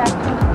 Yeah.